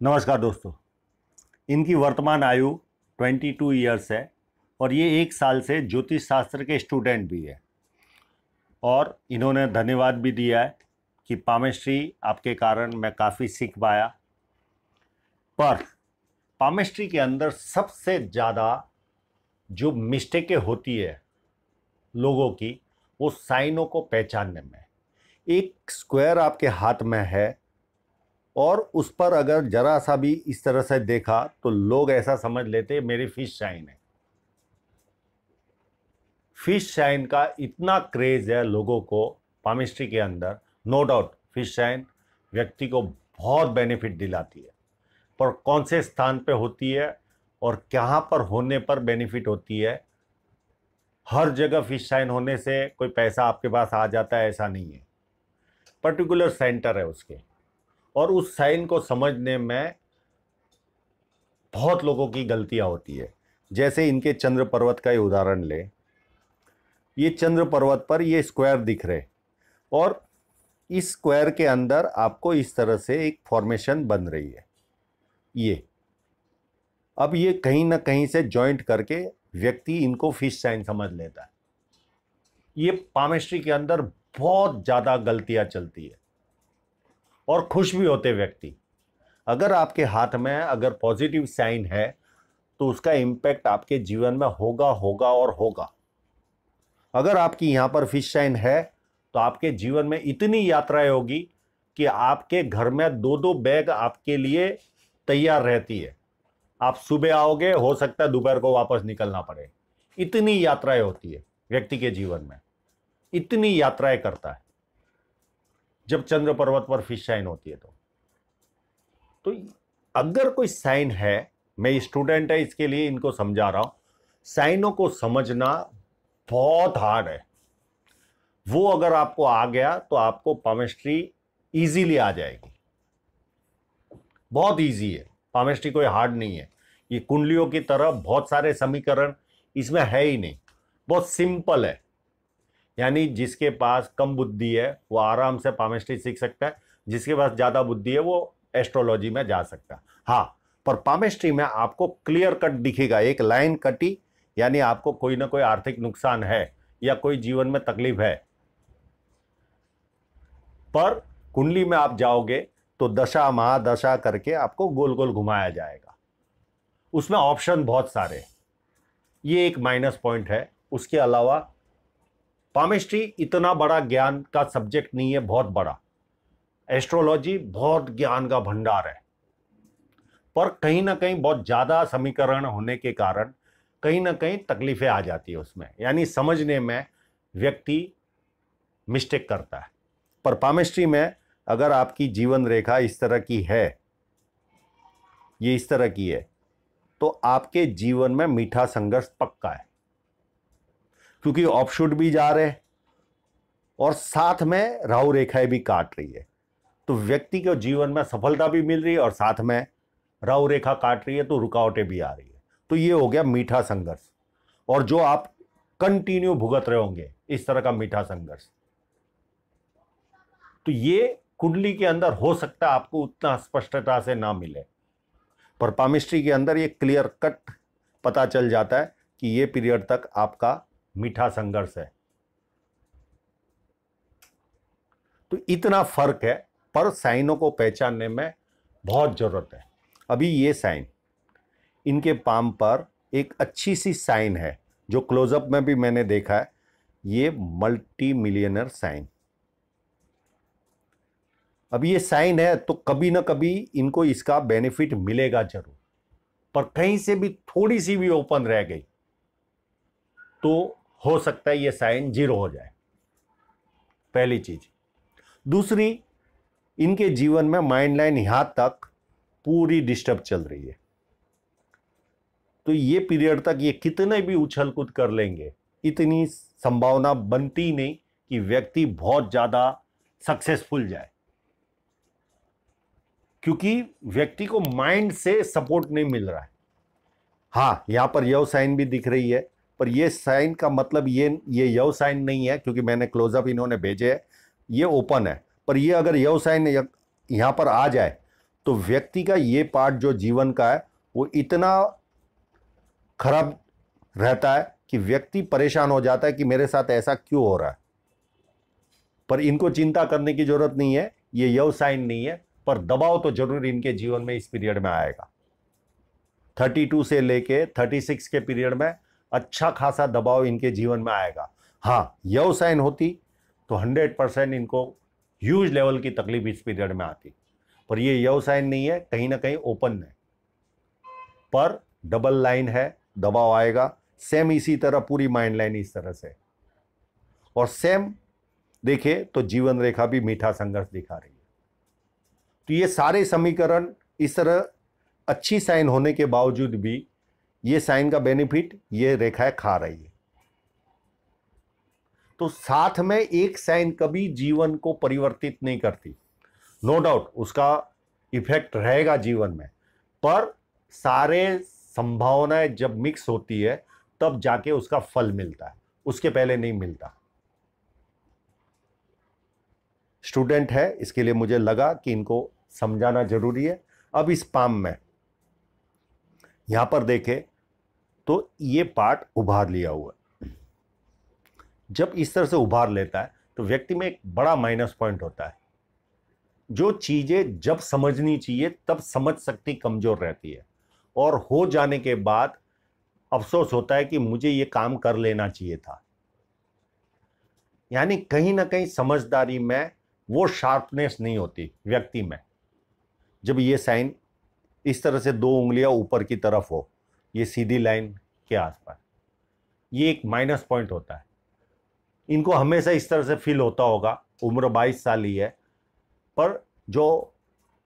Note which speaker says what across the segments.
Speaker 1: नमस्कार दोस्तों। इनकी वर्तमान आयु 22 ईयर्स है और ये एक साल से ज्योतिष शास्त्र के स्टूडेंट भी है। और इन्होंने धन्यवाद भी दिया है कि पामेस्ट्री आपके कारण मैं काफ़ी सीख पाया। पर पामेस्ट्री के अंदर सबसे ज़्यादा जो मिस्टेकें होती है लोगों की वो साइनों को पहचानने में। एक स्क्वायर आपके हाथ में है और उस पर अगर जरा सा भी इस तरह से देखा तो लोग ऐसा समझ लेते, मेरी फ़िश शाइन है। फ़िश शाइन का इतना क्रेज है लोगों को पामिस्ट्री के अंदर। नो डाउट फ़िश शाइन व्यक्ति को बहुत बेनिफिट दिलाती है। पर कौन से स्थान पे होती है और कहाँ पर होने पर बेनिफिट होती है? हर जगह फ़िश शाइन होने से कोई पैसा आपके पास आ जाता है, ऐसा नहीं है। पर्टिकुलर सेंटर है उसके। और उस साइन को समझने में बहुत लोगों की गलतियाँ होती है। जैसे इनके चंद्र पर्वत का ही उदाहरण ले। ये चंद्र पर्वत पर ये स्क्वायर दिख रहे और इस स्क्वायर के अंदर आपको इस तरह से एक फॉर्मेशन बन रही है। ये। अब ये कहीं ना कहीं से जॉइंट करके व्यक्ति इनको फ़िश साइन समझ लेता है। ये पामेस्ट्री के अंदर बहुत ज़्यादा गलतियाँ चलती है। और खुश भी होते व्यक्ति। अगर आपके हाथ में अगर पॉजिटिव साइन है तो उसका इम्पैक्ट आपके जीवन में होगा होगा और होगा। अगर आपकी यहाँ पर फ़िश साइन है तो आपके जीवन में इतनी यात्राएँ होगी कि आपके घर में दो दो बैग आपके लिए तैयार रहती है। आप सुबह आओगे, हो सकता है दोपहर को वापस निकलना पड़े। इतनी यात्राएँ होती है व्यक्ति के जीवन में। इतनी यात्राएँ करता है। जब चंद्र पर्वत पर फ़िश साइन होती है तो। तो अगर कोई साइन है, मैं स्टूडेंट है, इसके लिए इनको समझा रहा हूँ। साइनों को समझना बहुत हार्ड है। वो अगर आपको आ गया तो आपको पामेस्ट्री इजीली आ जाएगी। बहुत इजी है। पामेस्ट्री कोई हार्ड नहीं है। ये कुंडलियों की तरह बहुत सारे समीकरण, इसमें है ही नहीं। बहुत सिंपल है। यानी जिसके पास कम बुद्धि है, वो आराम से पामेस्ट्री सीख सकता है। जिसके पास ज़्यादा बुद्धि है, वो एस्ट्रोलॉजी में जा सकता है। हाँ पर पामेस्ट्री में आपको क्लियर कट दिखेगा, एक लाइन कटी, यानी आपको कोई ना कोई आर्थिक नुकसान है या कोई जीवन में तकलीफ़ है। पर कुंडली में आप जाओगे तो दशा, महादशा करके आपको गोल गोल घुमाया जाएगा। उसमें ऑप्शन बहुत सारे ये एक माइनस पॉइंट है। उसके अलावा पामिस्ट्री इतना बड़ा ज्ञान का सब्जेक्ट नहीं है, बहुत बड़ा। एस्ट्रोलॉजी बहुत ज्ञान का भंडार है। पर कहीं ना कहीं बहुत ज़्यादा समीकरण होने के कारण कहीं ना कहीं तकलीफें आ जाती है उसमें। यानी समझने में व्यक्ति मिस्टेक करता है। पर पामिस्ट्री में अगर आपकी जीवन रेखा इस तरह की है, ये इस तरह की है तो आपके जीवन में मीठा संघर्ष पक्का है। क्योंकि ऑफशूट भी जा रहे और साथ में राहु रेखाएँ भी काट रही है। तो व्यक्ति के जीवन में सफलता भी मिल रही है और साथ में राहु रेखा काट रही है तो रुकावटें भी आ रही है। तो ये हो गया मीठा संघर्ष। और जो आप कंटिन्यू भुगत रहे होंगे, इस तरह का मीठा संघर्ष। तो ये कुंडली के अंदर हो सकता आपको उतना स्पष्टता से ना मिले। पर पामिस्ट्री के अंदर ये क्लियर कट पता चल जाता है कि ये पीरियड तक आपका मीठा संघर्ष है। तो इतना फ़र्क है, पर साइनों को पहचानने में बहुत ज़रूरत है। अभी ये साइन, इनके पाम पर एक अच्छी सी साइन है, जो क्लोजअप में भी मैंने देखा है, ये मल्टी मिलियनर साइन। अब ये साइन है तो कभी ना कभी इनको इसका बेनिफिट मिलेगा ज़रूर, पर कहीं से भी थोड़ी सी भी ओपन रह गई तो हो सकता है ये साइन ज़ीरो हो जाए। पहली चीज़। दूसरी, इनके जीवन में माइंड लाइन यहाँ तक पूरी डिस्टर्ब चल रही है। तो ये पीरियड तक ये कितने भी उछल कूद कर लेंगे, इतनी संभावना बनती नहीं कि व्यक्ति बहुत ज़्यादा सक्सेसफुल जाए। क्योंकि व्यक्ति को माइंड से सपोर्ट नहीं मिल रहा है। हाँ यहाँ पर यह साइन भी दिख रही है पर ये साइन का मतलब ये ये यव साइन नहीं है, क्योंकि मैंने क्लोजअप इन्होंने भेजे है। ये ओपन है। पर ये अगर यव साइन यहाँ पर आ जाए तो व्यक्ति का ये पार्ट जो जीवन का है, वो इतना खराब रहता है कि व्यक्ति परेशान हो जाता है कि मेरे साथ ऐसा क्यों हो रहा है। पर इनको चिंता करने की ज़रूरत नहीं है, ये यव साइन नहीं है, पर दबाव तो ज़रूर इनके जीवन में इस पीरियड में आएगा। 32 से लेके 36 के पीरियड में अच्छा खासा दबाव इनके जीवन में आएगा। हाँ यव साइन होती तो 100 परसेंट इनको ह्यूज लेवल की तकलीफ़ इस पीरियड में आती। पर ये यव साइन नहीं है, कहीं ना कहीं ओपन है। पर डबल लाइन है, दबाव आएगा। सेम इसी तरह, पूरी माइंड लाइन इस तरह से। और सेम देखे तो जीवन रेखा भी मीठा संघर्ष दिखा रही है। तो ये सारे समीकरण इस तरह अच्छी साइन होने के बावजूद भी ये साइन का बेनिफिट, ये रेखाएँ खा रही है। तो साथ में एक साइन कभी जीवन को परिवर्तित नहीं करती। नो no डाउट उसका इफ़ेक्ट रहेगा जीवन में। पर सारे संभावनाएँ जब मिक्स होती है, तब जाके उसका फल मिलता है। उसके पहले नहीं मिलता। स्टूडेंट है, इसके लिए मुझे लगा कि इनको समझाना ज़रूरी है। अब इस पाम में यहाँ पर देखें तो ये पार्ट उभार लिया हुआ है। जब इस तरह से उभार लेता है तो व्यक्ति में एक बड़ा माइनस पॉइंट होता है। जो चीज़ें जब समझनी चाहिए, तब समझ सकती कमज़ोर रहती है। और हो जाने के बाद अफसोस होता है कि मुझे ये काम कर लेना चाहिए था। यानी कहीं ना कहीं समझदारी में वो शार्पनेस नहीं होती व्यक्ति में। जब ये साइन इस तरह से दो उंगलियाँ ऊपर की तरफ़ हो, ये सीधी लाइन के आसपास। ये एक माइनस पॉइंट होता है। इनको हमेशा इस तरह से फील होता होगा, उम्र 22 साल ही है, पर जो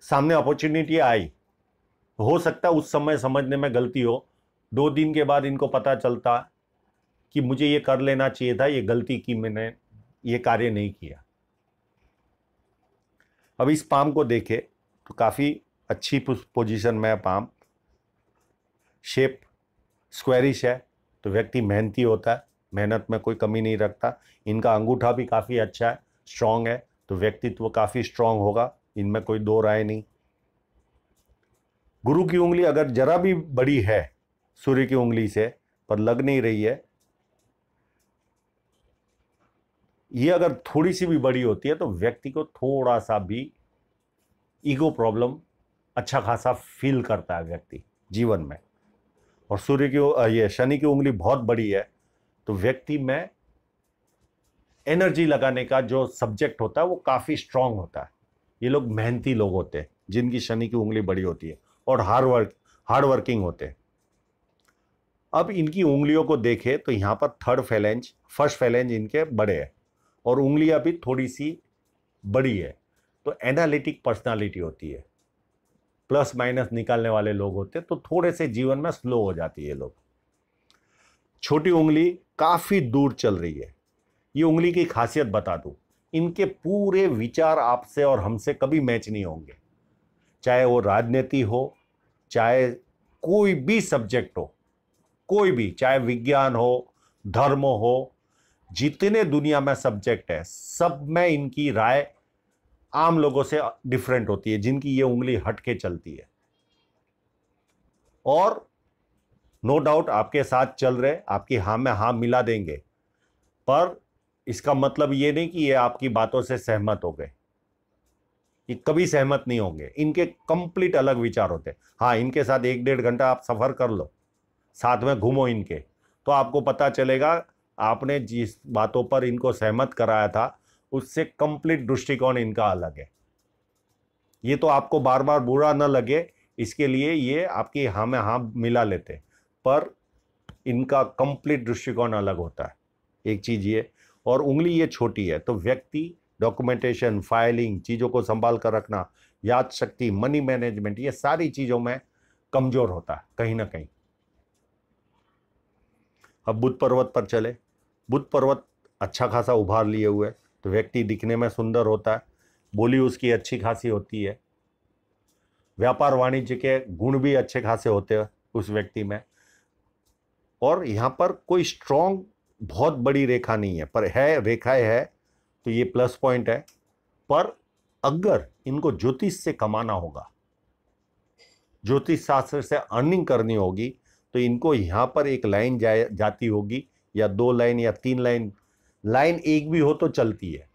Speaker 1: सामने अपॉर्चुनिटी आई, हो सकता उस समय समझने में गलती हो। दो दिन के बाद इनको पता चलता कि मुझे ये कर लेना चाहिए था, ये गलती की मैंने, ये कार्य नहीं किया। अब इस पाम को देखे तो काफ़ी अच्छी पोजीशन में पाम शेप स्क्वेरिश है तो व्यक्ति मेहनती होता है, मेहनत में कोई कमी नहीं रखता। इनका अंगूठा भी काफ़ी अच्छा है स्ट्रांग है तो व्यक्तित्व काफ़ी स्ट्रांग होगा, इनमें कोई दो राय नहीं। गुरु की उंगली अगर जरा भी बड़ी है, सूर्य की उंगली से, पर लग नहीं रही है, ये अगर थोड़ी सी भी बड़ी होती है तो व्यक्ति को थोड़ा सा भी ईगो प्रॉब्लम अच्छा खासा फील करता है व्यक्ति जीवन में। और सूर्य की ये शनि की उंगली बहुत बड़ी है तो व्यक्ति में एनर्जी लगाने का जो सब्जेक्ट होता है, वो काफ़ी स्ट्रांग होता है। ये लोग मेहनती लोग होते हैं, जिनकी शनि की उंगली बड़ी होती है और हार्ड वर्क हार्ड वर्किंग होते हैं। अब इनकी उंगलियों को देखें तो यहाँ पर थर्ड फैलेंज फ़र्स्ट फैलेंज इनके बड़े हैं और उंगलियाँ भी थोड़ी सी बड़ी है तो एनालिटिक पर्सनालिटी होती है। प्लस माइनस निकालने वाले लोग होते हैं तो थोड़े से जीवन में स्लो हो जाती है लोग। छोटी उंगली काफ़ी दूर चल रही है। ये उंगली की खासियत बता दूँ, इनके पूरे विचार आपसे और हमसे कभी मैच नहीं होंगे। चाहे वो राजनीति हो, चाहे कोई भी सब्जेक्ट हो, कोई भी, चाहे विज्ञान हो, धर्म हो, जितने दुनिया में सब्जेक्ट है, सब में इनकी राय आम लोगों से डिफरेंट होती है, जिनकी ये उंगली हट के चलती है। और नो no डाउट आपके साथ चल रहे, आपकी हाँ में हाँ मिला देंगे। पर इसका मतलब ये नहीं कि ये आपकी बातों से सहमत हो गए। ये कभी सहमत नहीं होंगे। इनके कंप्लीट अलग विचार होते हैं। हाँ इनके साथ एक डेढ़ घंटा आप सफ़र कर लो। साथ में घूमो इनके। तो आपको पता चलेगा, आपने जिस बातों पर इनको सहमत कराया था उससे कंप्लीट दृष्टिकोण इनका अलग है। ये तो आपको बार बार बुरा न लगे, इसके लिए ये आपकी हाँ में हाँ मिला लेते पर इनका कंप्लीट दृष्टिकोण अलग होता है। एक चीज़ ये, और उंगली ये छोटी है तो व्यक्ति डॉक्यूमेंटेशन फाइलिंग चीज़ों को संभाल कर रखना याद शक्ति मनी मैनेजमेंट ये सारी चीज़ों में कमज़ोर होता है, कहीं ना कहीं। अब बुद्ध पर्वत पर चले। बुद्ध पर्वत अच्छा खासा उभार लिए हुए तो व्यक्ति दिखने में सुंदर होता है, बोली उसकी अच्छी खासी होती है। व्यापार वाणिज्य के गुण भी अच्छे खासे होते हैं उस व्यक्ति में। और यहाँ पर कोई स्ट्रॉन्ग बहुत बड़ी रेखा नहीं है, पर है, रेखाएँ है तो ये प्लस पॉइंट है। पर अगर इनको ज्योतिष से कमाना होगा ज्योतिष शास्त्र से अर्निंग करनी होगी तो इनको यहाँ पर एक लाइन जा जाती होगी, या दो लाइन या तीन लाइन लाइन एक भी हो तो चलती है,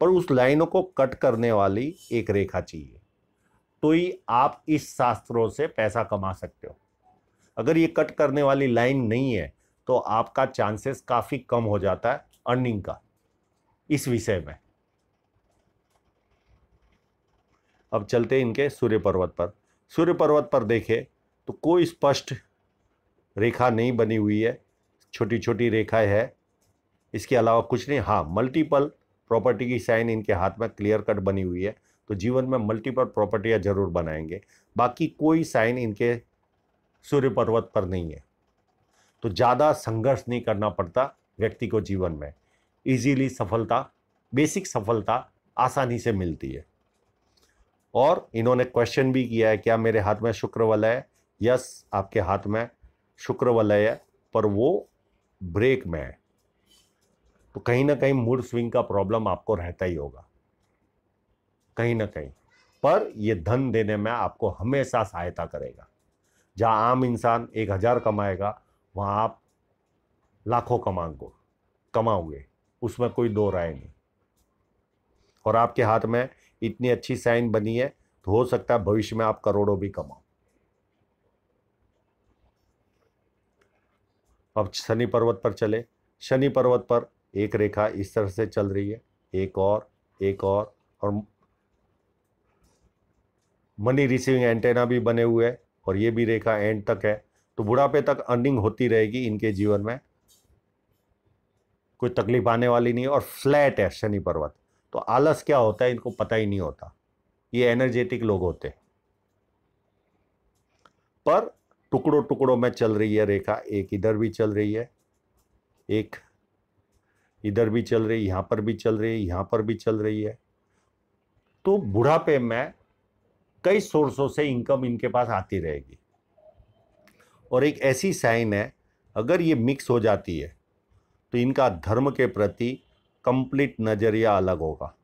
Speaker 1: पर उस लाइनों को कट करने वाली एक रेखा चाहिए। तो ही आप इस शास्त्रों से पैसा कमा सकते हो। अगर ये कट करने वाली लाइन नहीं है तो आपका चांसेस काफ़ी कम हो जाता है अर्निंग का, इस विषय में। अब चलते इनके सूर्य पर्वत पर। सूर्य पर्वत पर देखें तो कोई स्पष्ट रेखा नहीं बनी हुई है छोटी छोटी रेखाएँ है इसके अलावा कुछ नहीं हाँ मल्टीपल प्रॉपर्टी की साइन इनके हाथ में क्लियर कट बनी हुई है तो जीवन में मल्टीपल प्रॉपर्टियाँ ज़रूर बनाएँगे। बाकी कोई साइन इनके सूर्य पर्वत पर नहीं है। तो ज़्यादा संघर्ष नहीं करना पड़ता व्यक्ति को जीवन में। इजीली सफलता बेसिक सफलता आसानी से मिलती है। और इन्होंने क्वेश्चन भी किया है, क्या मेरे हाथ में शुक्र वलय है? यस आपके हाथ में शुक्र वलय है, पर वो ब्रेक में है। तो कहीं ना कहीं मूड स्विंग का प्रॉब्लम आपको रहता ही होगा। कहीं ना कहीं। पर यह धन देने में आपको हमेशा सहायता करेगा। जहाँ आम इंसान एक हज़ार कमाएगा, वहाँ आप लाखों कमाओगे कमाओगे। उसमें कोई दो राय नहीं। और आपके हाथ में इतनी अच्छी साइन बनी है तो हो सकता है भविष्य में आप करोड़ों भी कमाओ। अब शनि पर्वत पर चले। शनि पर्वत पर एक रेखा इस तरह से चल रही है, एक और एक और और मनी रिसीविंग एंटेना भी बने हुए हैं, और ये भी रेखा एंड तक है। तो बुढ़ापे तक अर्निंग होती रहेगी इनके जीवन में। कोई तकलीफ़ आने वाली नहीं है, और फ्लैट है शनि पर्वत। तो आलस क्या होता है इनको पता ही नहीं होता। ये एनर्जेटिक लोग होते पर टुकड़ों टुकड़ों में चल रही है रेखा, एक इधर भी चल रही है, एक इधर भी चल रही, यहाँ पर भी चल रही है यहाँ पर भी चल रही है। तो बुढ़ापे में कई सोर्सों से इनकम इनके पास आती रहेगी। और एक ऐसी साइन है, अगर ये मिक्स हो जाती है तो इनका धर्म के प्रति कंप्लीट नज़रिया अलग होगा।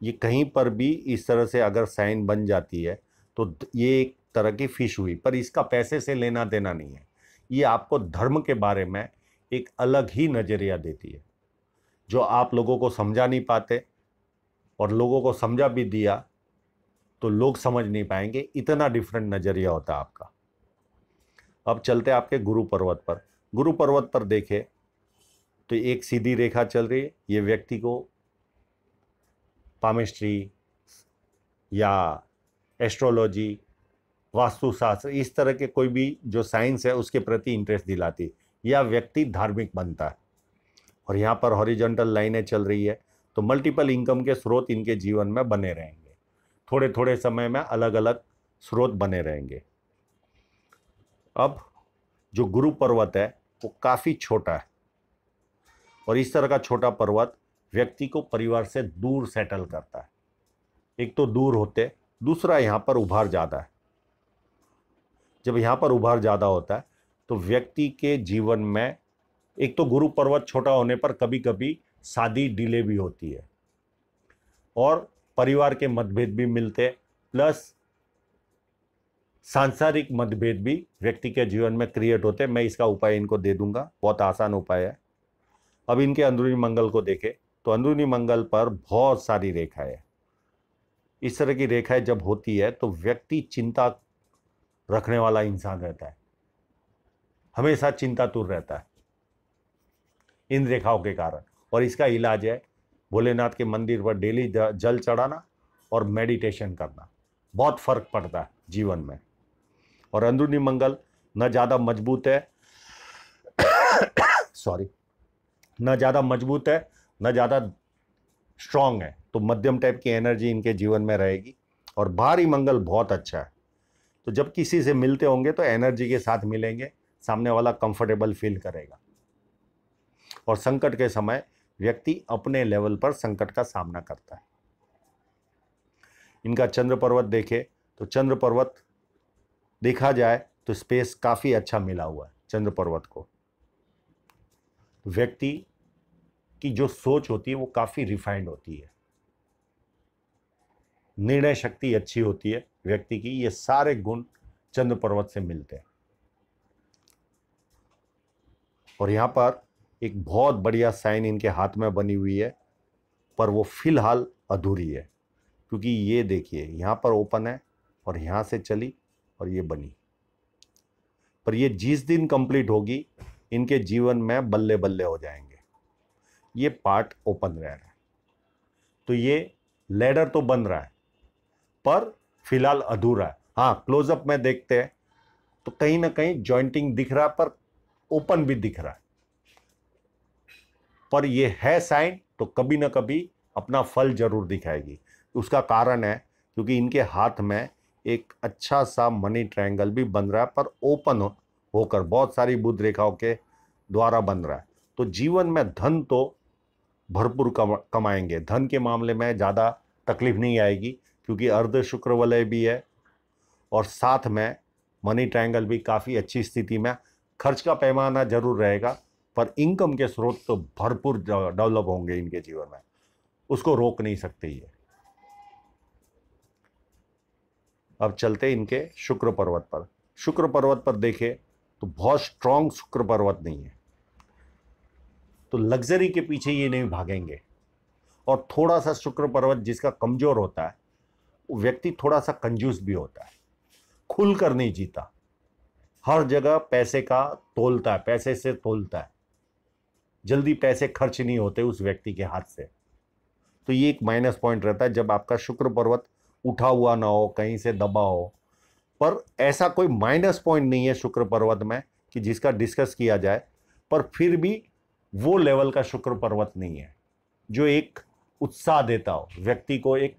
Speaker 1: ये कहीं पर भी इस तरह से अगर साइन बन जाती है तो ये एक तरह की फ़िश हुई, पर इसका पैसे से लेना देना नहीं है। ये आपको धर्म के बारे में एक अलग ही नज़रिया देती है। जो आप लोगों को समझा नहीं पाते और लोगों को समझा भी दिया तो लोग समझ नहीं पाएँगे, इतना डिफरेंट नज़रिया होता है आपका। अब चलते आपके गुरु पर्वत पर। गुरु पर्वत पर देखें तो एक सीधी रेखा चल रही है, ये व्यक्ति को पामिस्ट्री या एस्ट्रोलॉजी वास्तुशास्त्र, इस तरह के कोई भी जो साइंस है, उसके प्रति इंटरेस्ट दिलाती या व्यक्ति धार्मिक बनता है। और यहाँ पर हॉरिजेंटल लाइनें चल रही है तो मल्टीपल इनकम के स्रोत इनके जीवन में बने रहेंगे। थोड़े थोड़े समय में अलग अलग स्रोत बने रहेंगे। अब जो गुरु पर्वत है, वो काफ़ी छोटा है। और इस तरह का छोटा पर्वत व्यक्ति को परिवार से दूर सेटल करता है। एक तो दूर होते, दूसरा यहाँ पर उभार ज़्यादा है। जब यहाँ पर उभार ज़्यादा होता है तो व्यक्ति के जीवन में, एक तो गुरु पर्वत छोटा होने पर कभी कभी शादी डिले भी होती है। और परिवार के मतभेद भी मिलते प्लस सांसारिक मतभेद भी व्यक्ति के जीवन में क्रिएट होते मैं इसका उपाय इनको दे दूँगा, बहुत आसान उपाय है। अब इनके अंदरूनी मंगल को देखें तो अंदरूनी मंगल पर बहुत सारी रेखाएँ इस तरह की रेखाएँ जब होती है तो व्यक्ति चिंता रखने वाला इंसान रहता है। हमेशा चिंतातुर रहता है। इन रेखाओं के कारण। और इसका इलाज है भोलेनाथ के मंदिर पर डेली जल चढ़ाना और मेडिटेशन करना। बहुत फ़र्क पड़ता है जीवन में। और अंदरूनी मंगल न ज़्यादा मज़बूत है। सॉरी न ज़्यादा मज़बूत है, न ज़्यादा स्ट्रांग है। तो मध्यम टाइप की एनर्जी इनके जीवन में रहेगी। और बाहरी मंगल बहुत अच्छा है। तो जब किसी से मिलते होंगे तो एनर्जी के साथ मिलेंगे। सामने वाला कंफर्टेबल फील करेगा। और संकट के समय व्यक्ति अपने लेवल पर संकट का सामना करता है। इनका चंद्र पर्वत देखे तो चंद्र पर्वत देखा जाए तो स्पेस काफ़ी अच्छा मिला हुआ है चंद्र पर्वत को। व्यक्ति की जो सोच होती है, वो काफ़ी रिफाइंड होती है। निर्णय शक्ति अच्छी होती है व्यक्ति की, ये सारे गुण चंद्र पर्वत से मिलते हैं। और यहाँ पर एक बहुत बढ़िया साइन इनके हाथ में बनी हुई है, पर वो फ़िलहाल अधूरी है, क्योंकि ये देखिए, यहाँ पर ओपन है और यहाँ से चली और ये बनी। पर ये जिस दिन कंप्लीट होगी, इनके जीवन में बल्ले बल्ले हो जाएँगे। ये पार्ट ओपन रह रहा है। तो ये लेडर तो बन रहा है, पर फ़िलहाल अधूरा है। हाँ क्लोजअप में देखते हैं तो कहीं ना कहीं जॉइंटिंग दिख रहा पर ओपन भी दिख रहा है। पर ये है साइन तो कभी ना कभी अपना फल ज़रूर दिखाएगी। उसका कारण है क्योंकि इनके हाथ में एक अच्छा सा मनी ट्रायंगल भी बन रहा है पर ओपन हो, होकर बहुत सारी बुद्ध रेखाओं के द्वारा बन रहा है। तो जीवन में धन तो भरपूर कम, कमाएँगे। धन के मामले में ज़्यादा तकलीफ़ नहीं आएगी क्योंकि अर्ध शुक्र वलय भी है और साथ में मनी ट्रायंगल भी काफ़ी अच्छी स्थिति में खर्च का पैमाना ज़रूर रहेगा, पर इनकम के स्रोत तो भरपूर डेवलप होंगे इनके जीवन में। उसको रोक नहीं सकते ये। अब चलते इनके शुक्र पर्वत पर। शुक्र पर्वत पर देखे तो बहुत स्ट्रांग शुक्र पर्वत नहीं है। तो लग्जरी के पीछे ये नहीं भागेंगे। और थोड़ा सा शुक्र पर्वत जिसका कमज़ोर होता है, वो व्यक्ति थोड़ा सा कंजूस भी होता है। खुलकर नहीं जीता। हर जगह पैसे का तोलता है, पैसे से तोलता है। जल्दी पैसे खर्च नहीं होते उस व्यक्ति के हाथ से। तो ये एक माइनस पॉइंट रहता है, जब आपका शुक्र पर्वत उठा हुआ ना हो, कहीं से दबा हो। पर ऐसा कोई माइनस पॉइंट नहीं है शुक्र पर्वत में कि जिसका डिस्कस किया जाए, पर फिर भी वो लेवल का शुक्र पर्वत नहीं है, जो एक उत्साह देता हो। व्यक्ति को एक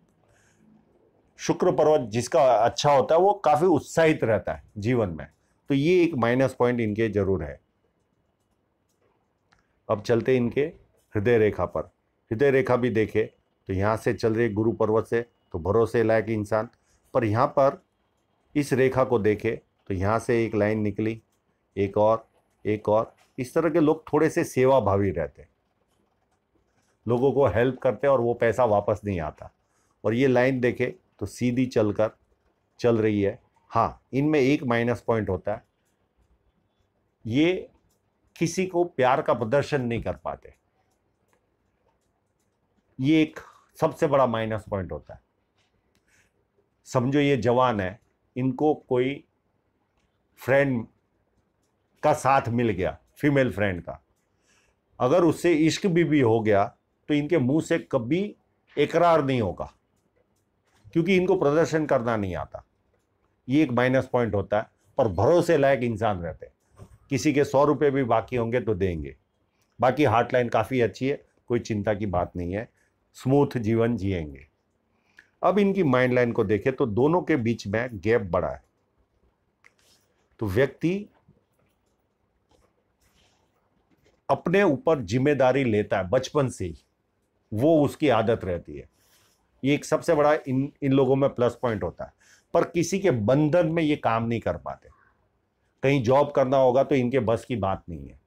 Speaker 1: शुक्र पर्वत जिसका अच्छा होता है, वो काफ़ी उत्साहित रहता है जीवन में। तो ये एक माइनस पॉइंट इनके ज़रूर है। अब चलते इनके हृदय रेखा पर। हृदय रेखा भी देखे तो यहाँ से चल रही गुरु पर्वत से तो भरोसे लायक इंसान। पर यहाँ पर इस रेखा को देखे तो यहाँ से एक लाइन निकली, एक और एक और। इस तरह के लोग थोड़े से सेवा भावी रहते लोगों को हेल्प करते और वो पैसा वापस नहीं आता। और ये लाइन देखे तो सीधी चलकर चल रही है। हाँ इनमें एक माइनस पॉइंट होता है। ये किसी को प्यार का प्रदर्शन नहीं कर पाते। ये एक सबसे बड़ा माइनस पॉइंट होता है। समझो ये जवान है, इनको कोई फ्रेंड का साथ मिल गया फीमेल फ्रेंड का। अगर उससे इश्क भी भी हो गया तो इनके मुँह से कभी इकरार नहीं होगा, क्योंकि इनको प्रदर्शन करना नहीं आता। ये एक माइनस पॉइंट होता है, पर भरोसे लायक इंसान रहते हैं। किसी के सौ रुपये भी बाकी होंगे तो देंगे। बाकी हार्ट लाइन काफ़ी अच्छी है, कोई चिंता की बात नहीं है। स्मूथ जीवन जिएँगे। अब इनकी माइंड लाइन को देखें तो दोनों के बीच में गैप बड़ा है। तो व्यक्ति अपने ऊपर ज़िम्मेदारी लेता है, बचपन से ही। वो उसकी आदत रहती है। ये एक सबसे बड़ा इन इन लोगों में प्लस पॉइंट होता है। पर किसी के बंधन में ये काम नहीं कर पाते। कहीं जॉब करना होगा तो इनके बस की बात नहीं है।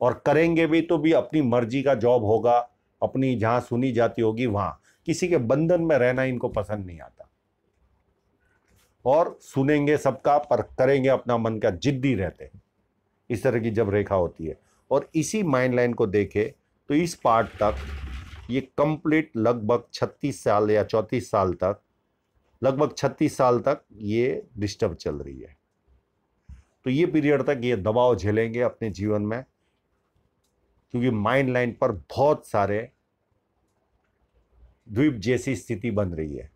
Speaker 1: और करेंगे भी तो भी अपनी मर्ज़ी का जॉब होगा, अपनी जहाँ सुनी जाती होगी वहाँ। किसी के बंधन में रहना इनको पसंद नहीं आता। और सुनेंगे सबका, पर करेंगे अपना मन का जिद्दी रहते इस तरह की जब रेखा होती है। और इसी माइंड लाइन को देखे तो इस पार्ट तक, ये कंप्लीट लगभग 36 साल या 34 साल तक लगभग 36 साल तक ये डिस्टर्ब चल रही है। तो ये पीरियड तक ये दबाव झेलेंगे अपने जीवन में, क्योंकि माइंड लाइन पर बहुत सारे द्वीप जैसी स्थिति बन रही है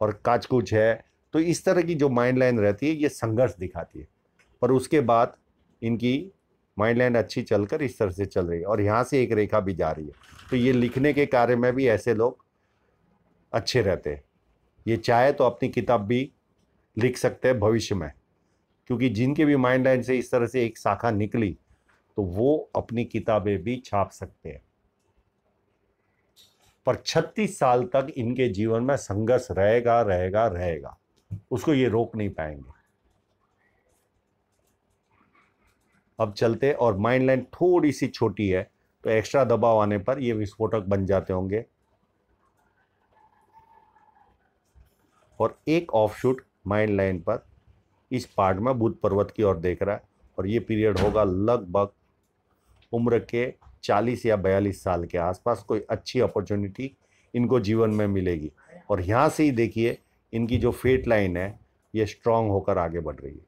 Speaker 1: और काच कुछ है। तो इस तरह की जो माइंड लाइन रहती है, ये संघर्ष दिखाती है। पर उसके बाद इनकी माइंड लाइन अच्छी चलकर इस तरह से चल रही है और यहाँ से एक रेखा भी जा रही है। तो ये लिखने के कार्य में भी ऐसे लोग अच्छे रहते हैं। ये चाहे तो अपनी किताब भी लिख सकते हैं भविष्य में। क्योंकि जिनके भी माइंड लाइन से इस तरह से एक शाखा निकली तो वो अपनी किताबें भी छाप सकते हैं। पर 36 साल तक इनके जीवन में संघर्ष रहेगा रहेगा रहेगा। उसको ये रोक नहीं पाएँगे। अब चलते और माइंड लाइन थोड़ी सी छोटी है तो एक्स्ट्रा दबाव आने पर ये विस्फोटक बन जाते होंगे। और एक ऑफ़ शूट माइंड लाइन पर इस पार्ट में बुद्ध पर्वत की ओर देख रहा है। और ये पीरियड होगा लगभग उम्र के 40 या 42 साल के आसपास। कोई अच्छी अपॉर्चुनिटी इनको जीवन में मिलेगी। और यहाँ से ही देखिए, इनकी जो फेट लाइन है, ये स्ट्रांग होकर आगे बढ़ रही है।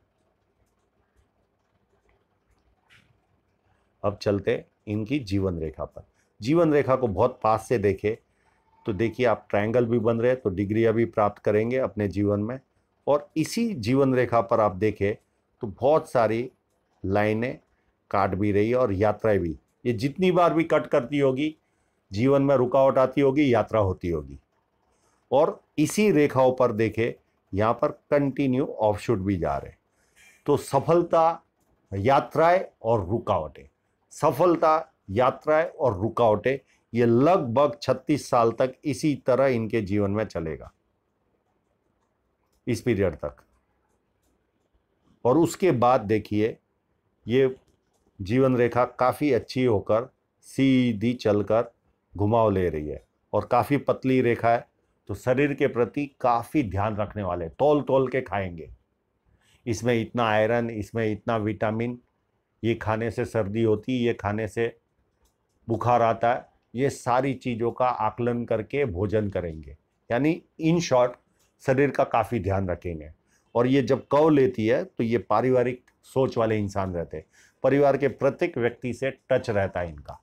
Speaker 1: अब चलते इनकी जीवन रेखा पर। जीवन रेखा को बहुत पास से देखे तो देखिए, आप ट्रायंगल भी बन रहे हैं तो डिग्रियाँ भी प्राप्त करेंगे अपने जीवन में। और इसी जीवन रेखा पर आप देखें तो बहुत सारी लाइनें काट भी रही है और यात्राएँ भी। ये जितनी बार भी कट करती होगी, जीवन में रुकावट आती होगी, यात्रा होती होगी। और इसी रेखाओं पर देखे, यहाँ पर कंटिन्यू ऑफशूट भी जा रहे तो सफलता यात्राएँ और रुकावटें। सफलता यात्राएँ और रुकावटें ये लगभग 36 साल तक इसी तरह इनके जीवन में चलेगा। इस पीरियड तक। और उसके बाद देखिए, ये जीवन रेखा काफ़ी अच्छी होकर, सीधी चलकर घुमाव ले रही है और काफ़ी पतली रेखा है तो शरीर के प्रति काफ़ी ध्यान रखने वाले तोल तोल के खाएँगे। इसमें इतना आयरन, इसमें इतना विटामिन, ये खाने से सर्दी होती है, ये खाने से बुखार आता है ये सारी चीज़ों का आकलन करके भोजन करेंगे। यानी इन शॉर्ट शरीर का काफ़ी ध्यान रखेंगे। और ये जब कव लेती है तो ये पारिवारिक सोच वाले इंसान रहते हैं। परिवार के प्रत्येक व्यक्ति से टच रहता है इनका।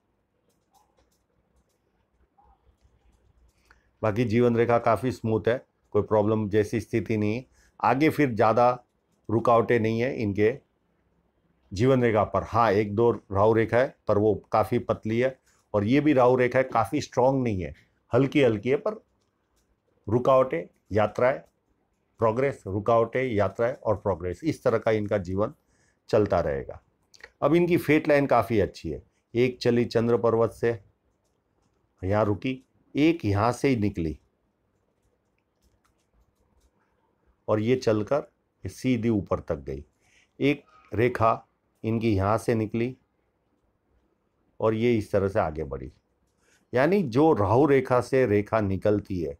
Speaker 1: बाकी जीवन रेखा काफ़ी स्मूथ है, कोई प्रॉब्लम जैसी स्थिति नहीं आगे फिर ज़्यादा रुकावटें नहीं है इनके जीवन रेखा पर। हाँ एक दो राहु रेखा है, पर वो काफ़ी पतली है। और ये भी राहु रेखा है, काफ़ी स्ट्रांग नहीं है। हल्की हल्की है, पर रुकावटें, यात्राएँ प्रोग्रेस रुकावटें, यात्राएँ और प्रोग्रेस इस तरह का इनका जीवन चलता रहेगा। अब इनकी फेट लाइन काफ़ी अच्छी है। एक चली चंद्र पर्वत से, यहाँ रुकी, एक यहाँ से ही निकली। और ये चलकर सीधी ऊपर तक गई। एक रेखा इनकी यहाँ से निकली और ये इस तरह से आगे बढ़ी। यानी जो राहु रेखा से रेखा निकलती है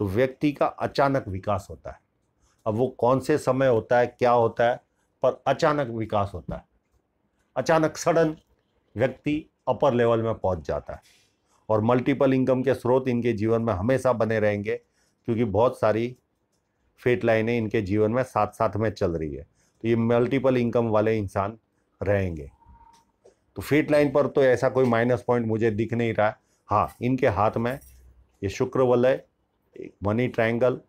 Speaker 1: तो व्यक्ति का अचानक विकास होता है। अब वो कौन से समय होता है, क्या होता है, पर अचानक विकास होता है। अचानक सडन व्यक्ति अपर लेवल में पहुँच जाता है और मल्टीपल इनकम के स्रोत इनके जीवन में हमेशा बने रहेंगे, क्योंकि बहुत सारी फेट लाइनें इनके जीवन में साथ साथ में चल रही है। तो ये मल्टीपल इनकम वाले इंसान रहेंगे। तो फेट लाइन पर तो ऐसा कोई माइनस पॉइंट मुझे दिख नहीं रहा। हाँ इनके हाथ में ये शुक्र वलय मनी ट्रायंगल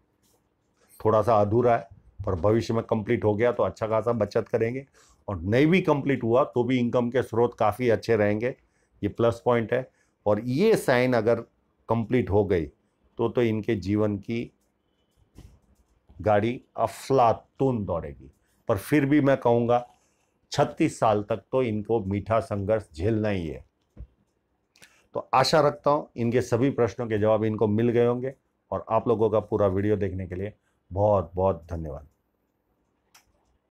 Speaker 1: थोड़ा सा अधूरा है, पर भविष्य में कंप्लीट हो गया तो अच्छा खासा बचत करेंगे। और नहीं भी कंप्लीट हुआ तो भी इनकम के स्रोत काफ़ी अच्छे रहेंगे, ये प्लस पॉइंट है। और ये साइन अगर कंप्लीट हो गई तो तो इनके जीवन की गाड़ी अफलातून दौड़ेगी। पर फिर भी मैं कहूँगा छत्तीस साल तक तो इनको मीठा संघर्ष झेलना ही है। तो आशा रखता हूँ इनके सभी प्रश्नों के जवाब इनको मिल गए होंगे और आप लोगों का पूरा वीडियो देखने के लिए बहुत बहुत धन्यवाद।